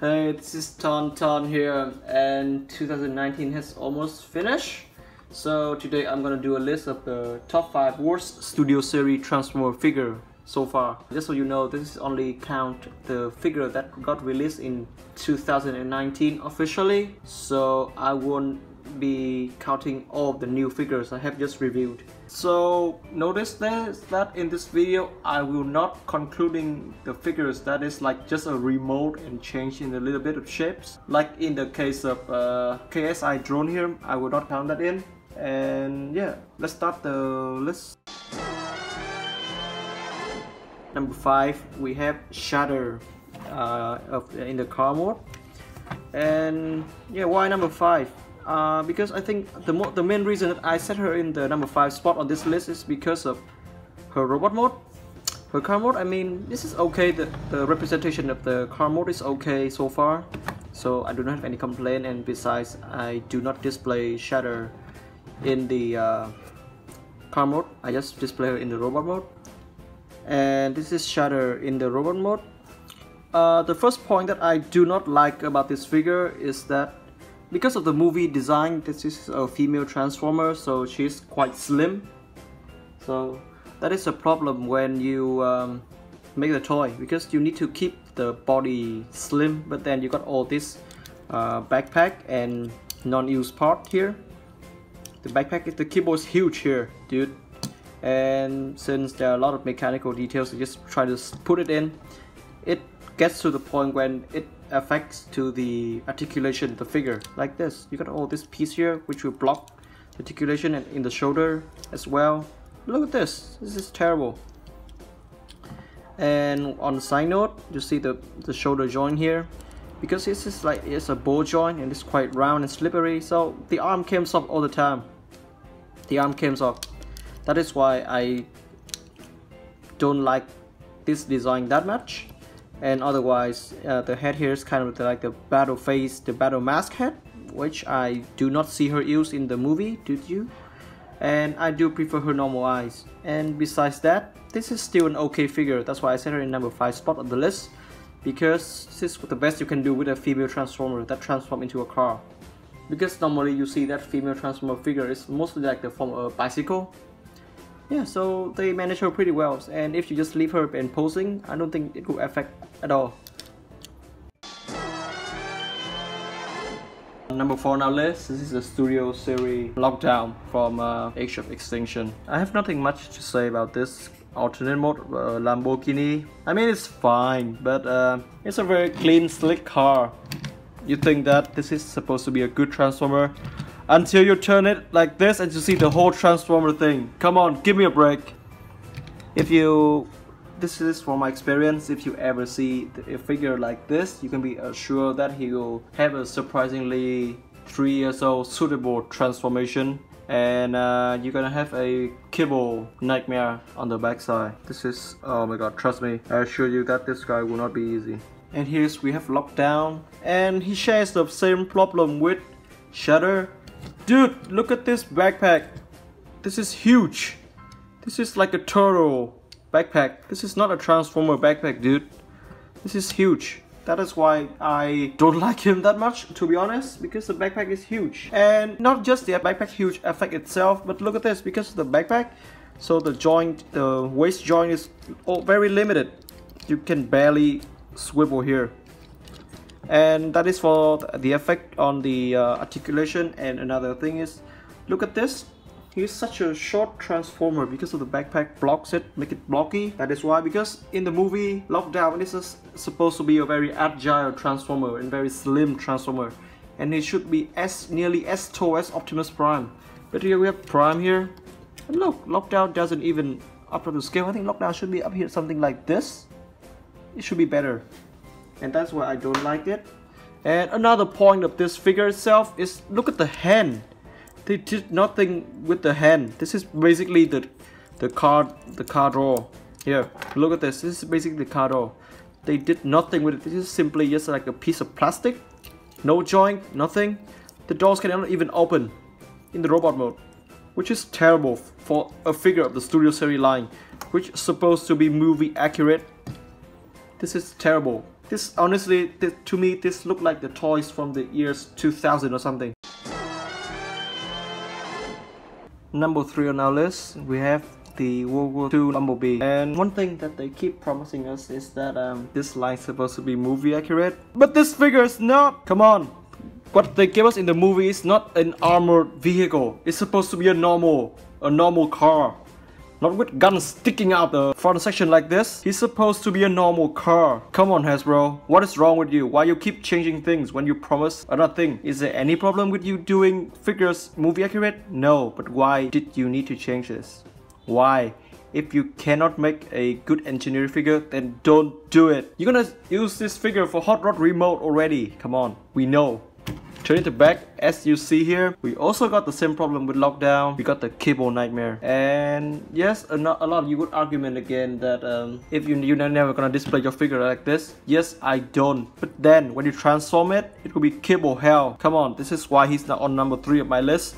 Hey, this is Ton Ton here, and 2019 has almost finished. So today I'm gonna do a list of the top 5 worst Studio Series Transformer figure so far. Just so you know, this is only count the figure that got released in 2019 officially. So I won't be counting all the new figures I have just reviewed. So notice this, that in this video I will not concluding the figures that is like just a remold and change in a little bit of shapes. Like in the case of uh, KSI drone here, I will not count that in. And yeah, let's start the list. Number 5 we have Shatter uh, of, in the car mode. And yeah, why number 5? Uh, because I think the the main reason that I set her in the number 5 spot on this list is because of her robot mode. Her car mode, I mean, this is okay, the, the representation of the car mode is okay so far. So I do not have any complaint and besides I do not display Shatter in the uh, car mode, I just display her in the robot mode. And this is Shatter in the robot mode. Uh, the first point that I do not like about this figure is that because of the movie design, this is a female transformer, so she's quite slim. So that is a problem when you um, make the toy because you need to keep the body slim, but then you got all this uh, backpack and non-used part here. The backpack, is the keyboard is huge here, dude. And since there are a lot of mechanical details, you just try to put it in. It gets to the point when it affects to the articulation the figure like this. You got all this piece here which will block articulation and in the shoulder as well. Look at this. This is terrible. And on the side note you see the the shoulder joint here. Because this is like it's a ball joint and it's quite round and slippery so the arm comes off all the time. The arm comes off. That is why I don't like this design that much and otherwise uh, the head here is kind of like the battle face the battle mask head which I do not see her use in the movie did you? And I do prefer her normal eyes. And besides that this is still an okay figure. That's why I set her in number 5 spot on the list because this is the best you can do with a female transformer that transform into a car. Because normally you see that female transformer figure is mostly like the form of a bicycle yeah so they manage her pretty well and if you just leave her in posing I don't think it will affect at all Number 4 on our list, this is the Studio Series Lockdown from uh, Age of Extinction. I have nothing much to say about this alternate mode uh, Lamborghini. I mean it's fine, but uh, it's a very clean, slick car. You think that this is supposed to be a good transformer until you turn it like this and you see the whole transformer thing. Come on, give me a break. If you, this is from my experience, if you ever see a figure like this, you can be assured that he will have a surprisingly 3 years old suitable transformation and uh, you're gonna have a kibble nightmare on the backside. This is, oh my god, trust me, I assure you that this guy will not be easy. And here's we have Lockdown, and he shares the same problem with Shatter Dude, look at this backpack. This is huge. This is like a turtle backpack. This is not a transformer backpack, dude. This is huge. That is why I don't like him that much, to be honest, because the backpack is huge. And not just the backpack huge effect itself, but look at this, because of the backpack, so the joint, the waist joint is very limited. You can barely swivel here and that is for the effect on the uh, articulation. And another thing is look at this. He's such a short transformer because of the backpack blocks it make it blocky. That is why because in the movie lockdown this is supposed to be a very agile transformer and very slim transformer. And it should be as nearly as tall as optimus prime. But here we have prime here. And look lockdown doesn't even up to the scale i think lockdown should be up here something like this. It should be better and that's why I don't like it. And another point of this figure itself is look at the hand. They did nothing with the hand. This is basically the the card the card draw. Here, look at this. This is basically the card draw. They did nothing with it. This is simply just like a piece of plastic. No joint, nothing. The doors cannot even open in the robot mode. Which is terrible for a figure of the Studio Series line. Which is supposed to be movie accurate. This is terrible This honestly, this, to me, this looked like the toys from the years 2000 or something. Number 3 on our list, we have the World War II Bumblebee. And one thing that they keep promising us is that um, this line is supposed to be movie accurate. But this figure is not! Come on! What they gave us in the movie is not an armored vehicle. It's supposed to be a normal, a normal car. Not with guns sticking out the front section like this. He's supposed to be a normal car. Come on Hasbro, what is wrong with you? Why you keep changing things when you promise another thing? Is there any problem with you doing figures movie accurate? No, but why did you need to change this? Why? If you cannot make a good engineering figure, then don't do it. You're gonna use this figure for Hot Rod Remold already. Come on, we know. Turning to back, as you see here, we also got the same problem with lockdown. We got the kibble nightmare. And yes, a, a lot of you would argument again that um, if you, you're never gonna display your figure like this. Yes, I don't. But then, when you transform it, it will be kibble hell. Come on, this is why he's not on number 3 of my list.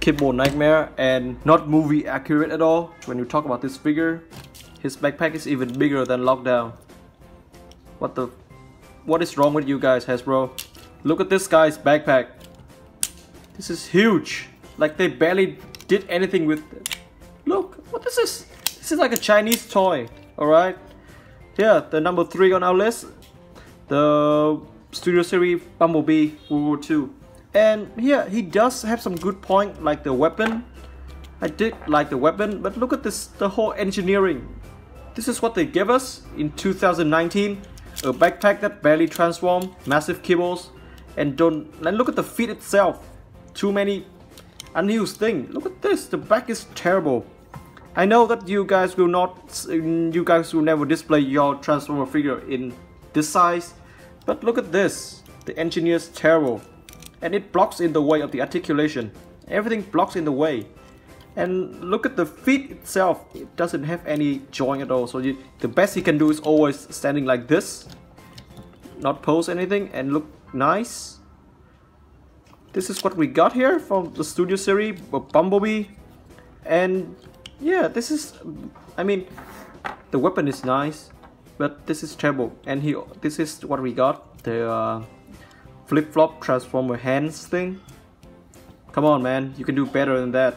Kibble nightmare and not movie accurate at all. When you talk about this figure, his backpack is even bigger than lockdown. What the... What is wrong with you guys, Hasbro? Look at this guy's backpack. This is huge. Like they barely did anything with it. Look, what is this? This is like a Chinese toy. Alright. Yeah, the number three on our list. The Studio Series Bumblebee World War II. And yeah, he does have some good point like the weapon. I did like the weapon, but look at this, the whole engineering. This is what they gave us in 2019. A backpack that barely transformed, massive kibbles, and don't and look at the feet itself. Too many unused thing. Look at this the back is terrible. I know that you guys will not mm, you guys will never display your transformer figure in this size but look at this. The engineer's terrible. And it blocks in the way of the articulation. Everything blocks in the way. And look at the feet itself. It doesn't have any joint at all. So you, the best you can do is always standing like this not pose anything and look nice. This is what we got here from the Studio Series Bumblebee. And yeah, this is, I mean, the weapon is nice, but this is terrible. And he, this is what we got, the uh, flip-flop transformer hands thing. Come on man, you can do better than that.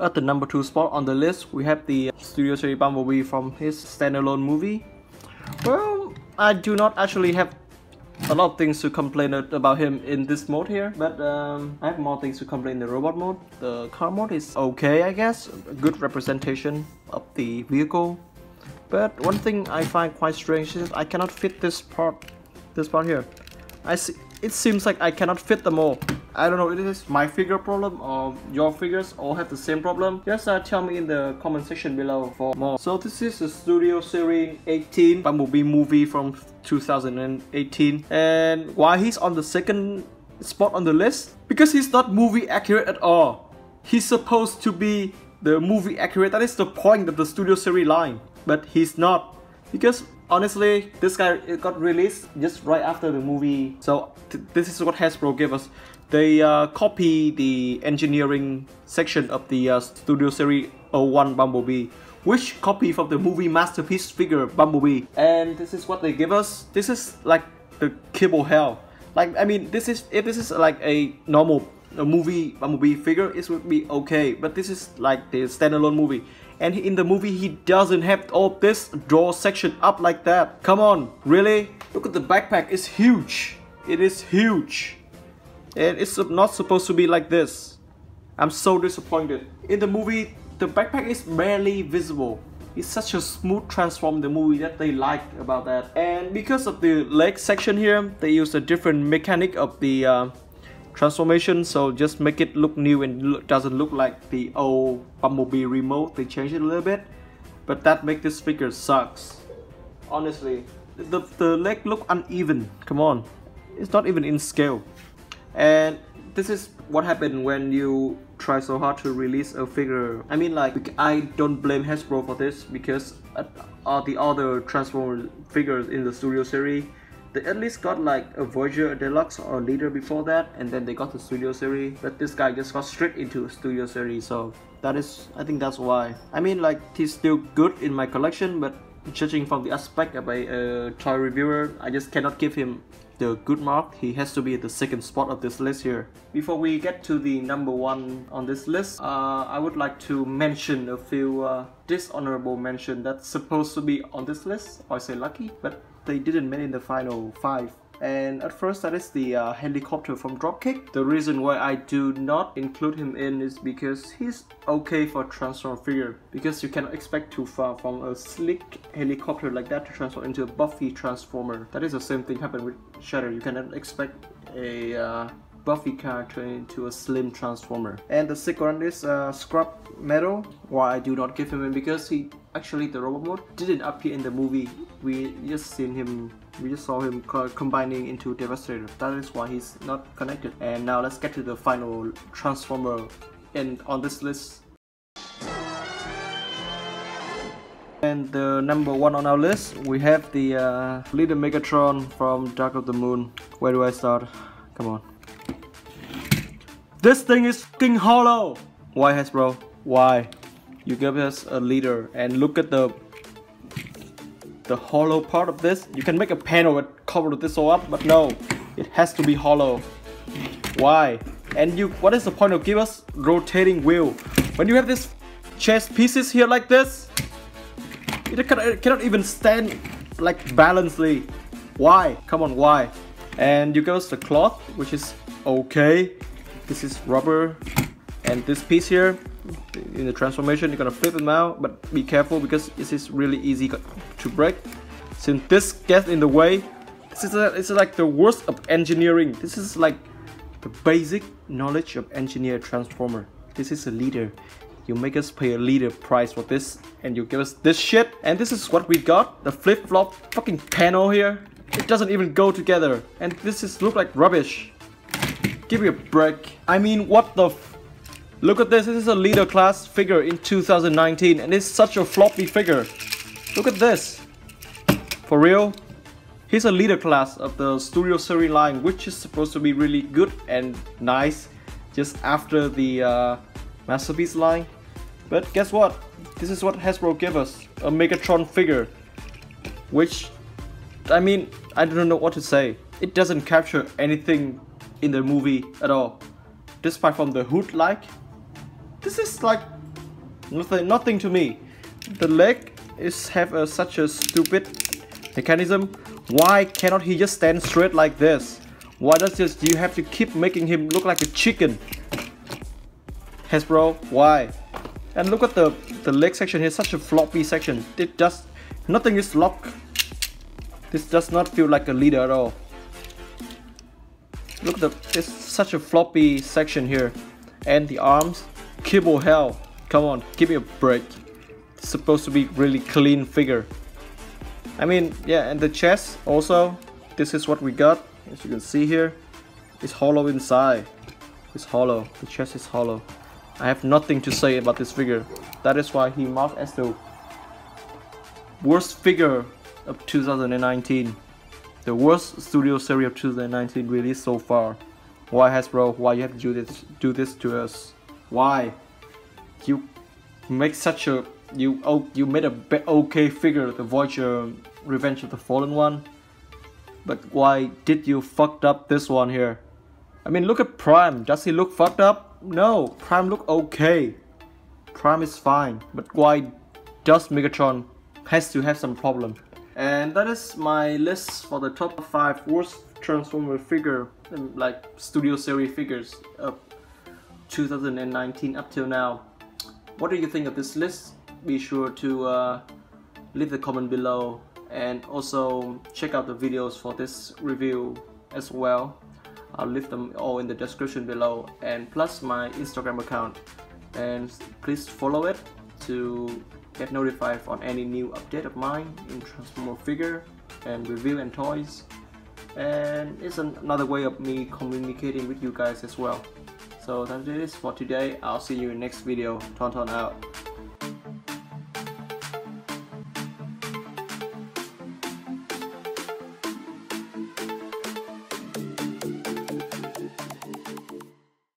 At the number 2 spot on the list, we have the Studio Series Bumblebee from his standalone movie. Well, I do not actually have a lot of things to complain about him in this mode here, but um, I have more things to complain in the robot mode. The car mode is okay, I guess, a good representation of the vehicle. But one thing I find quite strange is I cannot fit this part, this part here. I see, it seems like I cannot fit them all. I don't know it is my figure problem or your figures all have the same problem. Just uh, tell me in the comment section below for more. So this is the Studio Series 18 Bumblebee movie from 2018. And why he's on the second spot on the list? Because he's not movie accurate at all. He's supposed to be the movie accurate. That is the point of the Studio Series line. But he's not. Because honestly, this guy it got released just right after the movie. So this is what Hasbro gave us. They uh, copy the engineering section of the uh, Studio Series 01 Bumblebee, which copy from the movie masterpiece figure Bumblebee. And this is what they give us. This is like the kibble hell. Like I mean, this is if this is like a normal a movie Bumblebee figure, it would be okay. But this is like the standalone movie. And in the movie, he doesn't have all this draw section up like that. Come on, really? Look at the backpack, it's huge. It is huge. And it's not supposed to be like this. I'm so disappointed. In the movie, the backpack is barely visible. It's such a smooth transform the movie that they liked about that. And because of the leg section here, they use a different mechanic of the uh, transformation. So just make it look new and look, doesn't look like the old Bumblebee remold. They changed it a little bit. But that make this figure sucks. Honestly. The, the leg look uneven. Come on. It's not even in scale and this is what happened when you try so hard to release a figure I mean like I don't blame Hasbro for this because uh, all the other Transformer figures in the Studio series they at least got like a Voyager Deluxe or Leader before that, and then they got the Studio Series. But this guy just got straight into Studio Series, so that is, I think that's why. I mean, like he's still good in my collection, but judging from the aspect of a uh, toy reviewer, I just cannot give him the good mark. He has to be at the second spot of this list here. Before we get to the number one on this list, uh, I would like to mention a few uh, dishonorable mention that's supposed to be on this list. I say lucky, but they didn't make in the final five. And at first that is the uh, helicopter from Dropkick. The reason why I do not include him in is because he's okay for transform figure. Because you cannot expect too far from a slick helicopter like that to transform into a Buffy transformer. That is the same thing happened with Shatter. You cannot expect a uh, Buffy character into a slim transformer. And the second is uh, Scrap Metal. Why I do not give him in because he actually the robot mode didn't appear in the movie. We just seen him we just saw him co combining into Devastator. That is why he's not connected. And now let's get to the final Transformer in on this list. And the number one on our list, we have the uh, Leader Megatron from Dark of the Moon. Where do I start? Come on. This thing is fucking hollow! Why Hasbro? Why? You give us a leader and look at the the hollow part of this. You can make a panel that cover this all up, but no, it has to be hollow. Why? And you, what is the point of give us rotating wheel? When you have this chest pieces here like this, it cannot, it cannot even stand like balancedly. Why? Come on, why? And you give us the cloth, which is okay this is rubber and this piece here in the transformation you're gonna flip them out but be careful because this is really easy to break. Since this gets in the way this is a, it's like the worst of engineering. This is like the basic knowledge of engineer transformer. This is a leader. You make us pay a leader price for this and you give us this shit and this is what we got. The flip-flop fucking panel here. It doesn't even go together and this is look like rubbish Give me a break. I mean, what the Look at this, this is a leader class figure in 2019 and it's such a floppy figure. Look at this. For real? He's a leader class of the Studio Series line which is supposed to be really good and nice just after the uh, Masterpiece line. But guess what? This is what Hasbro gave us, a Megatron figure. Which, I mean, I don't know what to say. It doesn't capture anything in the movie at all. Despite from the hood like, this is like nothing, nothing to me. The leg is have a, such a stupid mechanism. Why cannot he just stand straight like this? Why does just you have to keep making him look like a chicken? Hasbro, why? And look at the the leg section here, such a floppy section. It just nothing is locked. This does not feel like a leader at all. Look at the, it's such a floppy section here. And the arms, kibble hell. Come on, give me a break. It's supposed to be really clean figure. I mean, yeah, and the chest also, this is what we got. As you can see here, it's hollow inside. It's hollow, the chest is hollow. I have nothing to say about this figure. That is why he marked as the worst figure of 2019 the worst studio series of 2019 release so far. Why Hasbro? Why you have to do this? Do this to us? Why? You make such a you oh you made a okay figure, the Voyager Revenge of the Fallen one. But why did you fucked up this one here? I mean, look at Prime. Does he look fucked up? No, Prime look okay. Prime is fine. But why does Megatron has to have some problem? And that is my list for the top 5 worst Transformer figure, um, like Studio Series figures of 2019 up till now. What do you think of this list? Be sure to uh, leave the comment below and also check out the videos for this review as well. I'll leave them all in the description below and plus my Instagram account and please follow it to get notified on any new update of mine in Transformer figure and review and toys. And it's another way of me communicating with you guys as well. So that is it for today. I'll see you in next video. Ton out